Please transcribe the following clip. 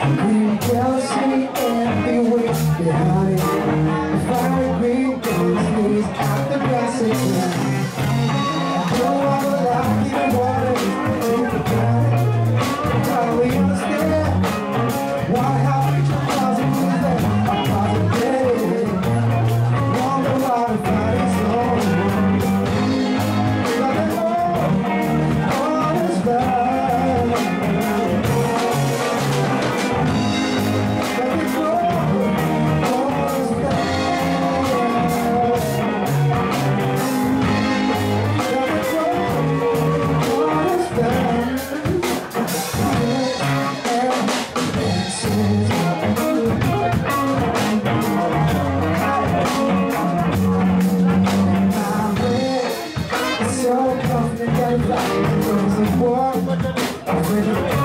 Green jealousy everywhere behind the Fire green the. boy.